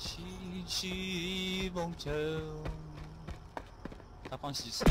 西西蒙城。他放西施。